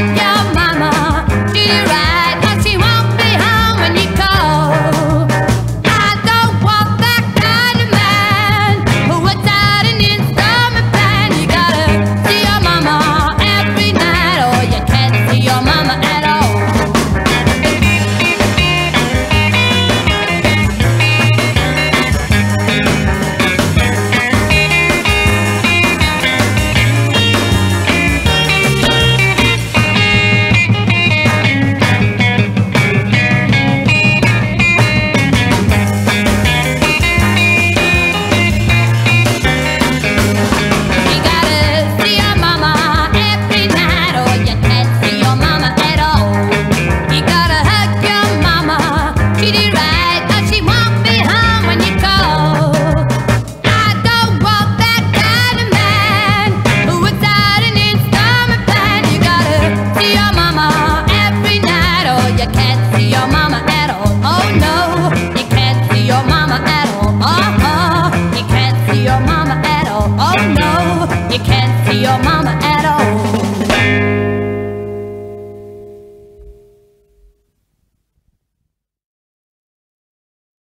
like Oh no, you can't see your mama